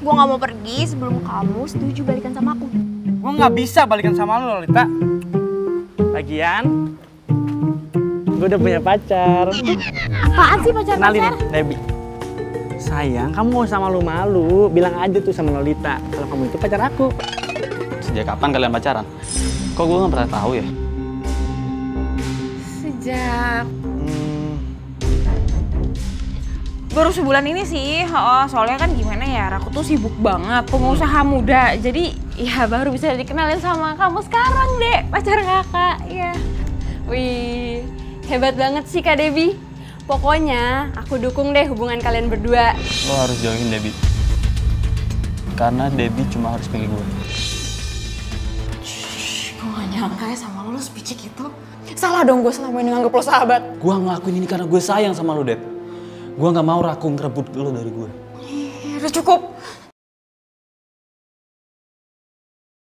gue gak mau pergi sebelum kamu setuju balikan sama aku. Gue nggak bisa balikan sama lu Lolita. Lagian, gue udah punya pacar. Apaan sih pacar-pacar? Kenalin, Debbie. Sayang, kamu mau sama malu Bilang aja tuh sama Lolita kalau kamu itu pacar aku. Sejak kapan kalian pacaran? Kok gue nggak pernah tahu ya? Sejak Hmm, baru sebulan ini sih, oh, soalnya kan gimana ya, aku tuh sibuk banget, pengusaha muda, jadi ya baru bisa dikenalin sama kamu sekarang deh, pacar kakak, ya. Wih, hebat banget sih Kak Debbie. Pokoknya aku dukung deh hubungan kalian berdua. lo harus jauhin Debbie. Karena Debbie cuma harus pilih gue. Gue gak nyangka ya sama lo, lo sepicik itu. Salah dong gue selama ini nganggep lo sahabat. Gue ngelakuin ini karena gue sayang sama lo, Deb. Gue nggak mau Rakung ngerebut lo dari gue. Ya, udah cukup.